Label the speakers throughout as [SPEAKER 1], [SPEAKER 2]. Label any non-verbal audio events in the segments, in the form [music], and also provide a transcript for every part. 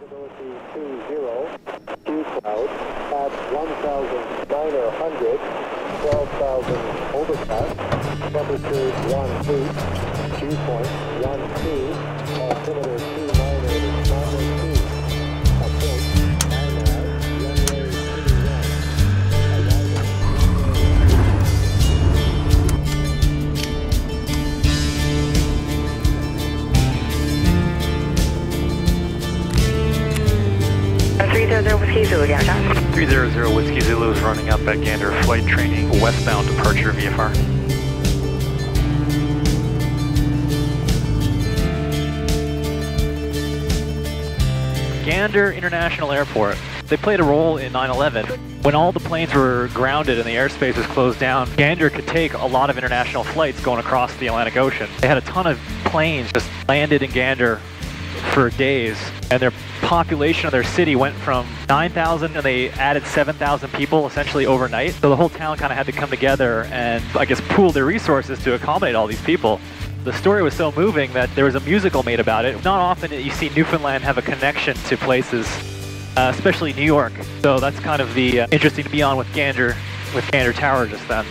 [SPEAKER 1] Visibility 20, Q cloud at 1,900, 12,000 overcast, temperature 1 feet, dew point 1 feet, altimeter
[SPEAKER 2] Is running up at Gander flight training, westbound departure VFR. Gander International Airport. They played a role in 9-11. When all the planes were grounded and the airspace was closed down, Gander could take a lot of international flights going across the Atlantic Ocean. They had a ton of planes just landed in Gander for days, and their population of their city went from 9,000 and they added 7,000 people essentially overnight. So the whole town kind of had to come together and I guess pool their resources to accommodate all these people. The story was so moving that there was a musical made about it. Not often that you see Newfoundland have a connection to places, uh, especially New York. So that's kind of the uh, interesting to be on with Gander, with Gander Tower just then.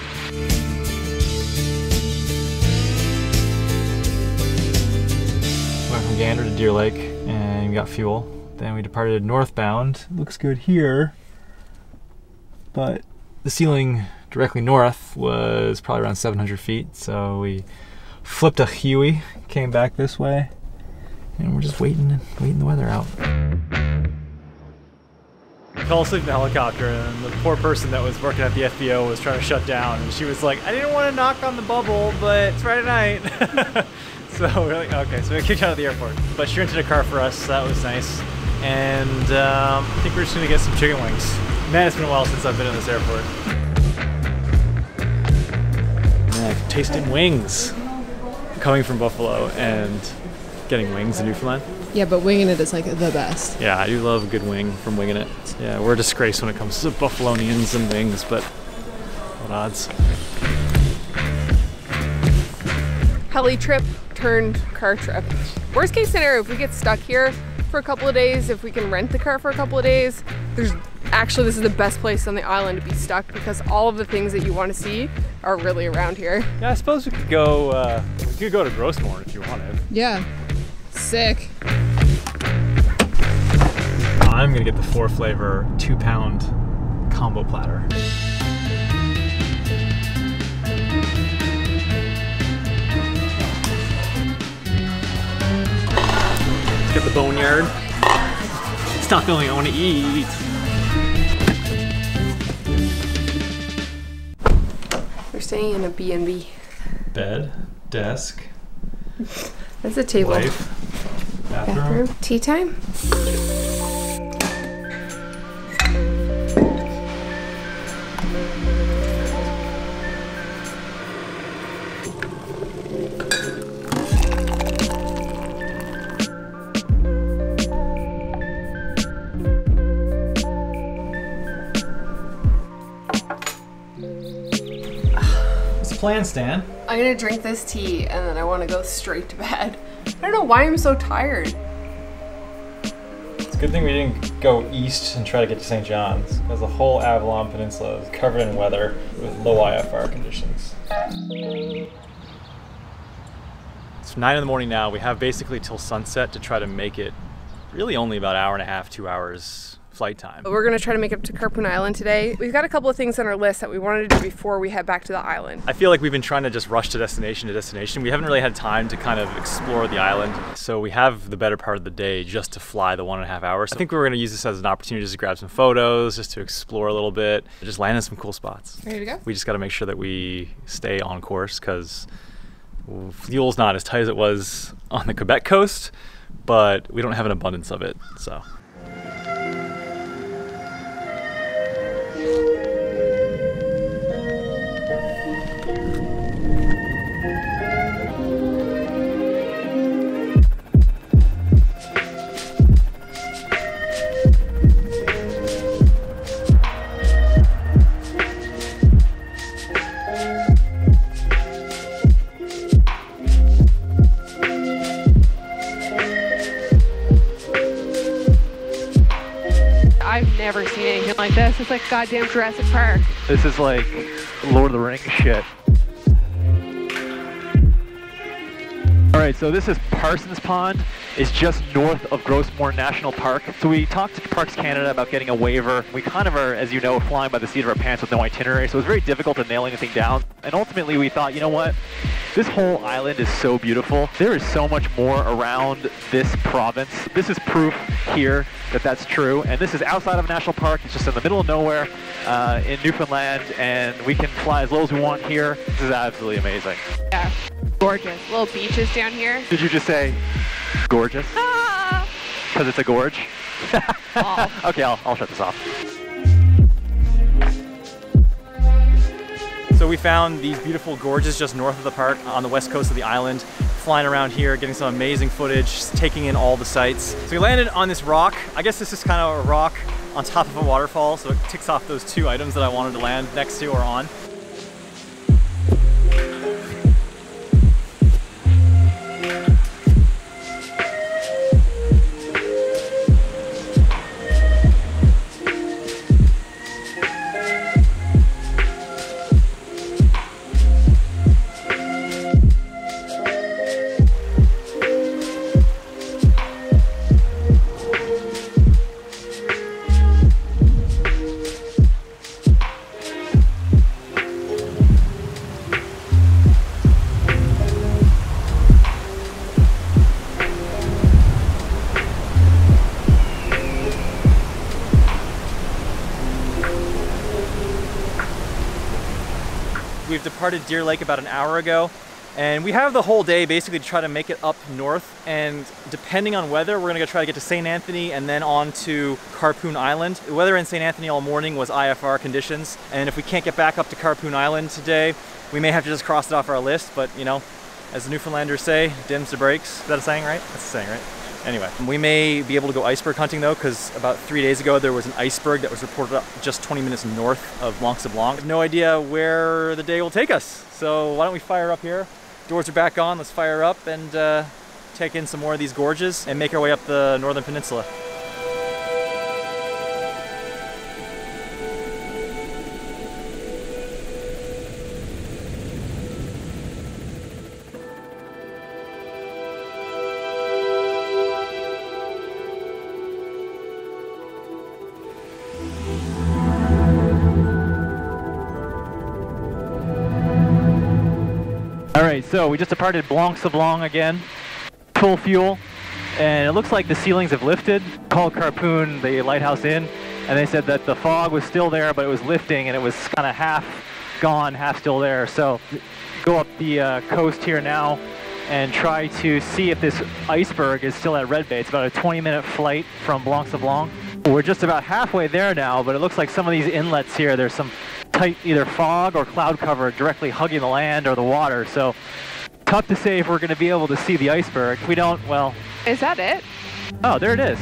[SPEAKER 3] Gander to Deer Lake and got fuel. Then we departed northbound. Looks good here, but the ceiling directly north was probably around 700 feet. So we flipped a Huey, came back this way, and we're just waiting, and waiting the weather out.
[SPEAKER 4] fell asleep in the helicopter, and the poor person that was working at the FBO was trying to shut down, and she was like, "I didn't want to knock on the bubble, but it's Friday night." [laughs] so [laughs] we're like, "Okay," so we got kicked out of the airport, but she rented a car for us, so that was nice. And um, I think we're just gonna get some chicken wings. Man, it's been a while since I've been in this airport. Tasting wings, coming from Buffalo and getting wings in Newfoundland.
[SPEAKER 5] Yeah, but winging it is like the best.
[SPEAKER 4] Yeah, I do love a good wing from winging it. Yeah, we're a disgrace when it comes to Buffalonians and wings, but what odds?
[SPEAKER 6] Heli trip turned car trip. Worst case scenario, if we get stuck here for a couple of days, if we can rent the car for a couple of days, there's actually this is the best place on the island to be stuck because all of the things that you want to see are really around here.
[SPEAKER 4] Yeah, I suppose we could go. Uh, we could go to Gros Morne if you wanted.
[SPEAKER 5] Yeah. Sick.
[SPEAKER 3] I'm gonna get the four flavor two pound combo platter.
[SPEAKER 4] Get the boneyard. It's not the only I want to eat.
[SPEAKER 6] We're staying in a B&B.
[SPEAKER 3] Bed, desk,
[SPEAKER 6] That's a table.
[SPEAKER 3] wife, bathroom.
[SPEAKER 6] Bathroom. Tea time?
[SPEAKER 3] Plan, Stan?
[SPEAKER 6] I'm gonna drink this tea and then I want to go straight to bed. I don't know why I'm so tired.
[SPEAKER 3] It's a good thing we didn't go east and try to get to St. John's, because the whole Avalon Peninsula is covered in weather with low IFR conditions.
[SPEAKER 4] It's nine in the morning now. We have basically till sunset to try to make it. Really, only about an hour and a half, two hours flight time.
[SPEAKER 6] We're gonna try to make it to Quirpon Island today. We've got a couple of things on our list that we wanted to do before we head back to the island.
[SPEAKER 4] I feel like we've been trying to just rush to destination to destination. We haven't really had time to kind of explore the island. So we have the better part of the day just to fly the one and a half hours. I think we're going to use this as an opportunity just to grab some photos, just to explore a little bit, just land in some cool spots.
[SPEAKER 6] Ready to go?
[SPEAKER 4] We just got to make sure that we stay on course because fuel's not as tight as it was on the Quebec coast, but we don't have an abundance of it. So.
[SPEAKER 6] This. It's like goddamn Jurassic Park.
[SPEAKER 2] This is like Lord of the Rings shit. All right, so this is Parsons Pond. It's just north of Gros Morne National Park. So we talked to Parks Canada about getting a waiver. We kind of are, as you know, flying by the seat of our pants with no itinerary, so it was very difficult to nail anything down. And ultimately we thought, you know what? This whole island is so beautiful. There is so much more around this province. This is proof here that that's true. And this is outside of a national park. It's just in the middle of nowhere uh, in Newfoundland, and we can fly as low as we want here. This is absolutely amazing.
[SPEAKER 6] Yeah, gorgeous. Little beaches down here.
[SPEAKER 2] Did you just say gorgeous? [laughs]
[SPEAKER 6] Ah!
[SPEAKER 2] Because it's a gorge? [laughs]
[SPEAKER 6] Oh.
[SPEAKER 2] okay, I'll, I'll shut this off.
[SPEAKER 4] So we found these beautiful gorges just north of the park on the west coast of the island, flying around here, getting some amazing footage, taking in all the sights. So we landed on this rock. I guess this is kind of a rock on top of a waterfall, so it ticks off those two items that I wanted to land next to or on. Departed Deer Lake about an hour ago, and we have the whole day basically to try to make it up north. And depending on weather, we're gonna go try to get to St. Anthony and then on to Quirpon Island. The weather in St. Anthony all morning was IFR conditions, and if we can't get back up to Quirpon Island today, we may have to just cross it off our list. But you know, as the Newfoundlanders say, dims to breaks. Is that a saying, right? That's a saying, right? Anyway, we may be able to go iceberg hunting though, because about three days ago there was an iceberg that was reported up just 20 minutes north of Blanc Sablon. I have no idea where the day will take us. So why don't we fire up here? Doors are back on, let's fire up and uh, take in some more of these gorges and make our way up the northern peninsula.
[SPEAKER 2] So we just departed Blanc Sablon again, full fuel, and it looks like the ceilings have lifted. Called Quirpon, the lighthouse inn, and they said that the fog was still there, but it was lifting and it was kind of half gone, half still there. So go up the uh, coast here now and try to see if this iceberg is still at Red Bay. It's about a 20 minute flight from Blanc Sablon. We're just about halfway there now, but it looks like some of these inlets here, there's some tight either fog or cloud cover directly hugging the land or the water. So tough to say if we're going to be able to see the iceberg. If we don't, well,
[SPEAKER 6] Is that it?
[SPEAKER 2] oh, there it is.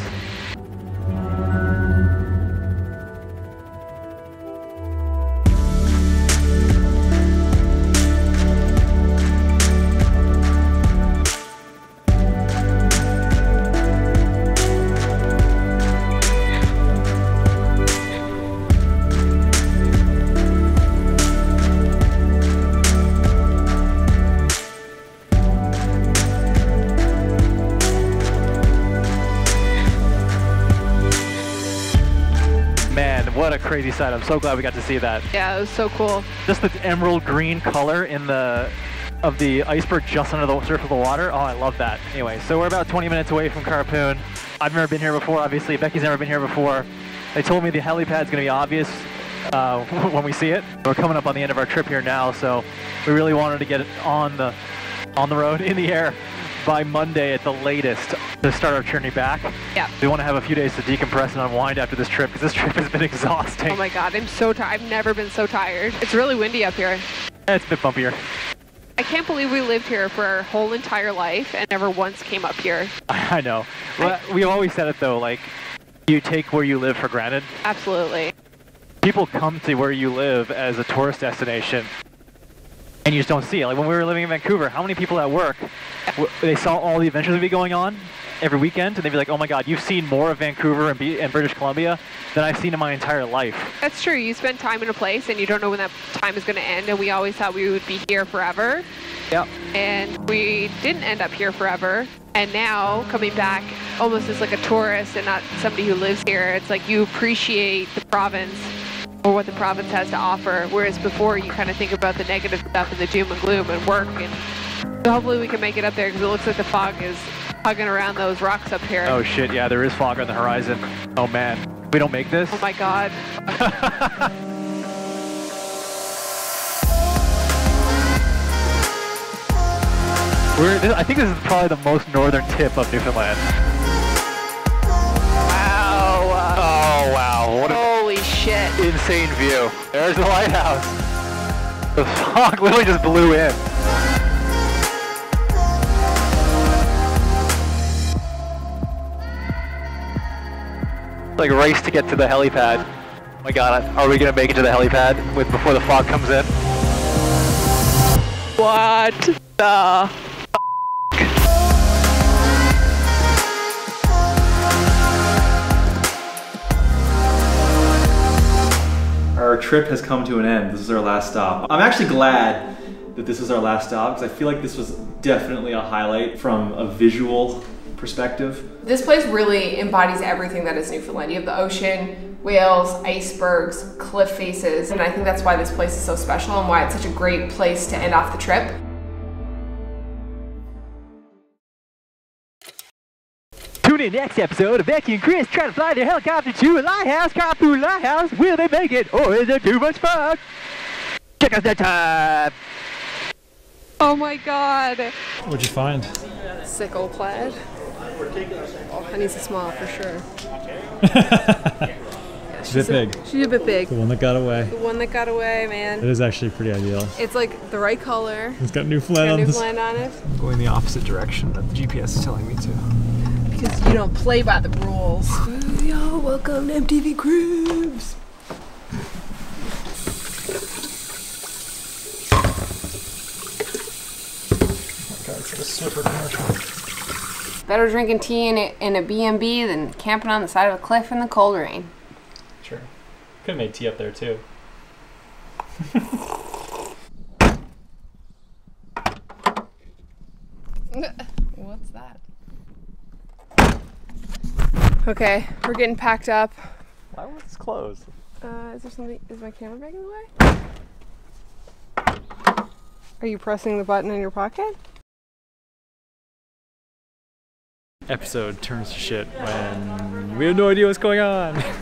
[SPEAKER 2] What a crazy sight. I'm so glad we got to see that.
[SPEAKER 6] Yeah, it was so cool.
[SPEAKER 2] Just the emerald green color in the of the iceberg just under the surface of the water. Oh, I love that. Anyway, so we're about 20 minutes away from Quirpon. I've never been here before, obviously. Becki's never been here before. They told me the helipad's going to be obvious uh, [laughs] when we see it. We're coming up on the end of our trip here now, so we really wanted to get it on the on the road [laughs] in the air by Monday at the latest to start our journey back.
[SPEAKER 6] Yeah.
[SPEAKER 2] We want to have a few days to decompress and unwind after this trip because this [laughs] trip has been exhausting.
[SPEAKER 6] Oh my god, I'm so tired. I've never been so tired. It's really windy up here.
[SPEAKER 2] Eh, it's a bit bumpier.
[SPEAKER 6] I can't believe we lived here for our whole entire life and never once came up here. [laughs]
[SPEAKER 2] I know. Well, we always said it though, like you take where you live for granted.
[SPEAKER 6] Absolutely.
[SPEAKER 2] People come to where you live as a tourist destination, and you just don't see it. Like when we were living in Vancouver, how many people at work they saw all the adventures that would be going on, every weekend, and they'd be like, "Oh my God, you've seen more of Vancouver and, B- and British Columbia than I've seen in my entire life."
[SPEAKER 6] That's true. You spend time in a place and you don't know when that time is going to end. And we always thought we would be here forever.
[SPEAKER 2] Yep.
[SPEAKER 6] And we didn't end up here forever. And now coming back almost as like a tourist and not somebody who lives here, it's like you appreciate the province or what the province has to offer. Whereas before you kind of think about the negative stuff and the doom and gloom and work. And so hopefully we can make it up there because it looks like the fog is hugging around those rocks up here.
[SPEAKER 2] Oh shit, yeah, there is fog on the horizon. Oh man, we don't make this.
[SPEAKER 6] Oh my God. [laughs]
[SPEAKER 2] We're, this, I think this is probably the most northern tip of Newfoundland.
[SPEAKER 6] Wow.
[SPEAKER 2] Oh wow, what
[SPEAKER 6] Holy shit.
[SPEAKER 2] insane view. There's the lighthouse. The fog [laughs] literally just blew in. Like race to get to the helipad. Oh my god, are we gonna make it to the helipad with before the fog comes in?
[SPEAKER 6] What the?
[SPEAKER 4] Our trip has come to an end. This is our last stop. I'm actually glad that this is our last stop because I feel like this was definitely a highlight from a visual perspective.
[SPEAKER 6] This place really embodies everything that is Newfoundland. You have the ocean, whales, icebergs, cliff faces, and I think that's why this place is so special and why it's such a great place to end off the trip.
[SPEAKER 2] Tune in next episode of Becki and Chris try to fly their helicopter to a lighthouse, crawl through a lighthouse. Will they make it, or is it too much fun? Check us that time.
[SPEAKER 6] Oh my god.
[SPEAKER 3] What'd you find?
[SPEAKER 6] Sick old plaid. Oh, Honey's a small for sure. [laughs]
[SPEAKER 3] It's a bit big.
[SPEAKER 6] She's a bit big.
[SPEAKER 3] The one that got away.
[SPEAKER 6] The one that got away, man.
[SPEAKER 3] It is actually pretty ideal.
[SPEAKER 6] It's like the right color.
[SPEAKER 3] It's got Newfoundland
[SPEAKER 6] Got
[SPEAKER 3] on this.
[SPEAKER 6] On it.
[SPEAKER 3] I'm going the opposite direction that the GPS is telling me to.
[SPEAKER 6] Because you don't play by the rules. Yo, welcome to MTV Cribs. Better drinking tea in a, in a B&B than camping on the side of a cliff in the cold rain.
[SPEAKER 3] Sure. Could have made tea up there too. [laughs]
[SPEAKER 6] What's that? Okay, we're getting packed up.
[SPEAKER 2] Why was this closed?
[SPEAKER 6] Uh, is there something? Is my camera bag in the way? Are you pressing the button in your pocket?
[SPEAKER 3] Episode turns to shit when we have no idea what's going on. [laughs]